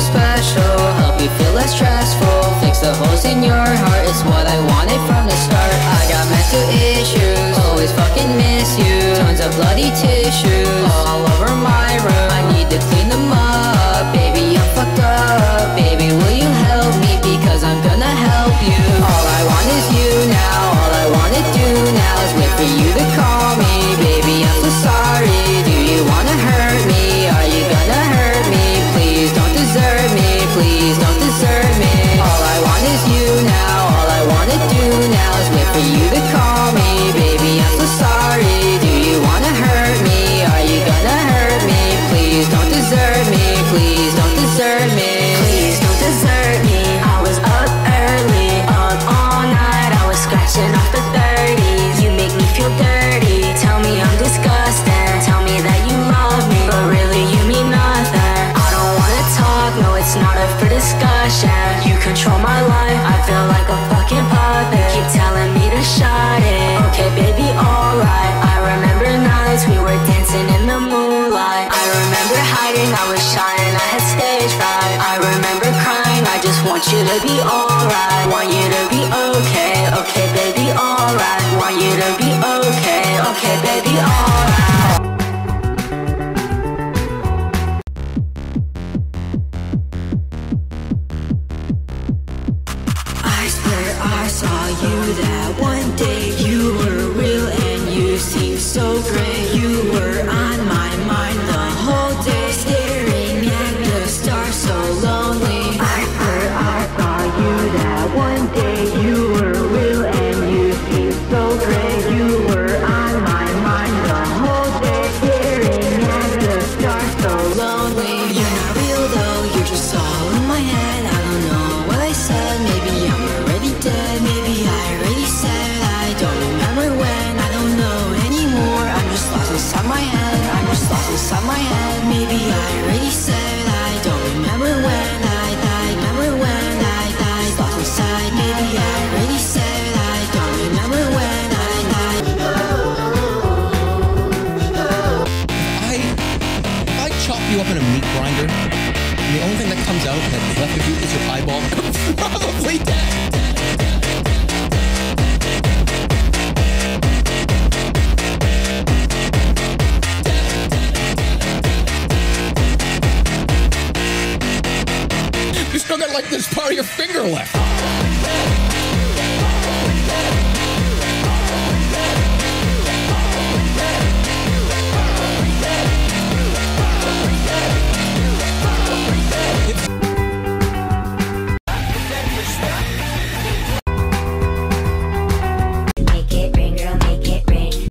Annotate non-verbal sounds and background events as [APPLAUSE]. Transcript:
special. Help you feel less stressful. Fix the holes in your heart. It's what I wanted from the start. I got mental issues. Always fucking miss you. Tons of bloody tissues All over my room. I need to clean them up. Baby, I'm fucked up. Baby, will you help me? Because I'm gonna help you. All I want is you now. All I wanna do now Is wait for you to call Please don't desert me All I want is you now All I wanna do now Is wait for you to call me Baby, I'm so sorry Do you wanna hurt me? Are you gonna hurt me? Please don't desert me Please don't desert me Please don't desert me. I was up early, up all night. I was scratching off the 30s. Feel like a fucking puppet. Keep telling me to shut it. Okay, baby, alright. I remember nights we were dancing in the moonlight. I remember hiding, I was shy and I had stage fright. I remember crying, I just want you to be alright. Want you to be okay, okay, baby, alright. I saw you that one day. You were real and you seemed so great. You were on my mind the whole day Staring at the stars so lonely. I swear I saw you that one day. You were real and you seemed so great. You were on my mind the whole day Staring at the stars so lonely. You're not real though, you're just all you up in a meat grinder, the only thing that comes out that's left of you is your eyeball. [LAUGHS] Probably dead. You still got like this part of your finger left.